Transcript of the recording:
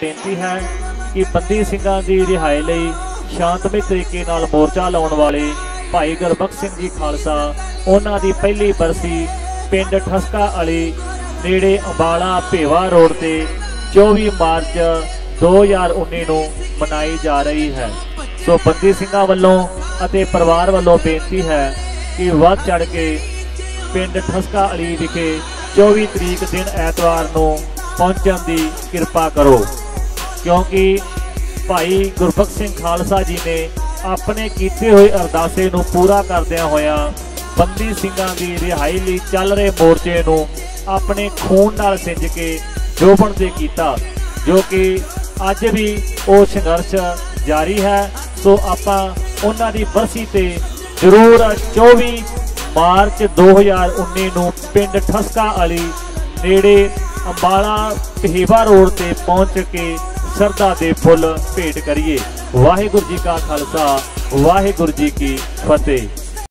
ਬੇਨਤੀ ਹੈ ਕਿ ਬੰਦੀ ਸਿੰਘਾਂ ਦੀ ਰਿਹਾਈ ਲਈ ਸ਼ਾਂਤਮਈ ਤਰੀਕੇ ਨਾਲ ਮੋਰਚਾ ਲਾਉਣ ਵਾਲੇ ਭਾਈ ਗੁਰਬਖਸ਼ ਸਿੰਘ ਜੀ ਖਾਲਸਾ, ਉਹਨਾਂ ਦੀ ਪਹਿਲੀ ਬਰਸੀ ਪਿੰਡ ਠਸਕਾ ਅਲੀ ਨੇੜੇ ਅੰਬਾਲਾ ਭੇਵਾ ਰੋਡ ਤੇ 24 ਮਾਰਚ 2019 ਨੂੰ ਮਨਾਈ ਜਾ ਰਹੀ ਹੈ। ਸੋ ਬੰਦੀ ਸਿੰਘਾਂ ਵੱਲੋਂ ਅਤੇ ਪਰਿਵਾਰ ਵੱਲੋਂ ਬੇਨਤੀ ਹੈ ਕਿ ਵੱਧ ਚੜ ਕੇ ਪਿੰਡ ਠਸਕਾ ਅਲੀ ਵਿਖੇ 24 ਤਰੀਕ ਦਿਨ ਐਤਵਾਰ ਨੂੰ ਪਹੁੰਚਣ ਦੀ ਕਿਰਪਾ ਕਰੋ। ਕਿਉਂਕਿ ਭਾਈ ਗੁਰਬਖਸ਼ ਸਿੰਘ ਖਾਲਸਾ ਜੀ ਨੇ ਆਪਣੇ ਕੀਤੇ ਹੋਏ ਅਰਦਾਸੇ ਨੂੰ ਪੂਰਾ ਕਰਦਿਆਂ ਹੋਇਆਂ ਬੰਦੀ ਸਿੰਘਾਂ ਦੀ ਰਿਹਾਈ ਲਈ ਚੱਲ ਰਹੇ ਮੋਰਚੇ ਨੂੰ ਆਪਣੇ ਖੂਨ ਨਾਲ ਸਿੰਜ ਕੇ ਜੋਬਣ ਤੇ ਕੀਤਾ, ਜੋ ਕਿ ਅੱਜ ਵੀ ਉਹ ਸੰਘਰਸ਼ ਜਾਰੀ ਹੈ। ਸੋ ਆਪਾਂ ਉਹਨਾਂ ਦੀ ਬਰਸੀ ਤੇ ਜ਼ਰੂਰ 24 ਮਾਰਚ 2019 ਨੂੰ ਪਿੰਡ ਠਸਕਾ ਵਾਲੀ ਨੇੜੇ ਅੰਬਾਲਾ ਪਹੀਵਾ ਰੋਡ ਤੇ ਪਹੁੰਚ ਕੇ ਸਰਦਾ ਦੇ ਫੁੱਲ ਭੇਟ ਕਰੀਏ। ਵਾਹਿਗੁਰੂ ਜੀ ਕਾ ਖਾਲਸਾ ਵਾਹਿਗੁਰੂ ਜੀ ਕੀ ਫਤਿਹ।